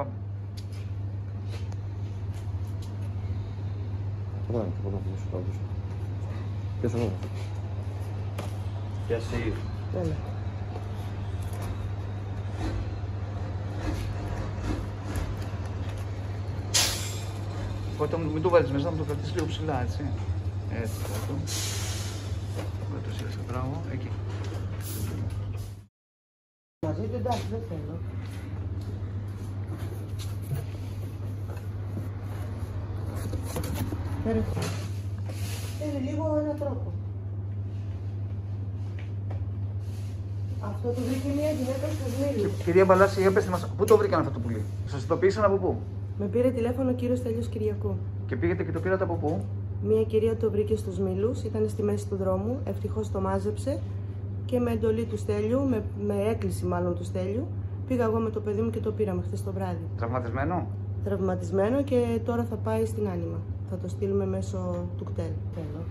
πάμε. Ωραία, και πολλά θα σου τα δώσω. Ποιος είναι Πιασί. Έλα. Οπότε μην το βάλεις μέσα, να το κρατήσεις λίγο ψηλά, έτσι. Έτσι, κάτω. Δεν το σύρεσαι, μπράβο, εκεί. Μαζί του εντάξει, δεν θέλω. Θέλει λίγο ένα τρόπο. Αυτό το βρήκε μια γυναίκα στους Μήλους. Κυρία Μπαλάση, για πέστε μας, πού το βρήκαν αυτό το πουλί; Σας ειδοποίησαν από πού; Με πήρε τηλέφωνο ο κύριος Τέλειος Κυριακού. Και πήγατε και το πήρατε από πού; Μια κυρία το βρήκε στους Μήλους, ήταν στη μέση του δρόμου, ευτυχώς το μάζεψε και με εντολή του Στέλιου, με, με έκκληση μάλλον του Στέλιου, πήγα εγώ με το παιδί μου και το πήραμε χθες το βράδυ. Τραυματισμένο; Τραυματισμένο και τώρα θα πάει στην Άνιμα. Θα το στείλουμε μέσω του κτέλ. Θέλω.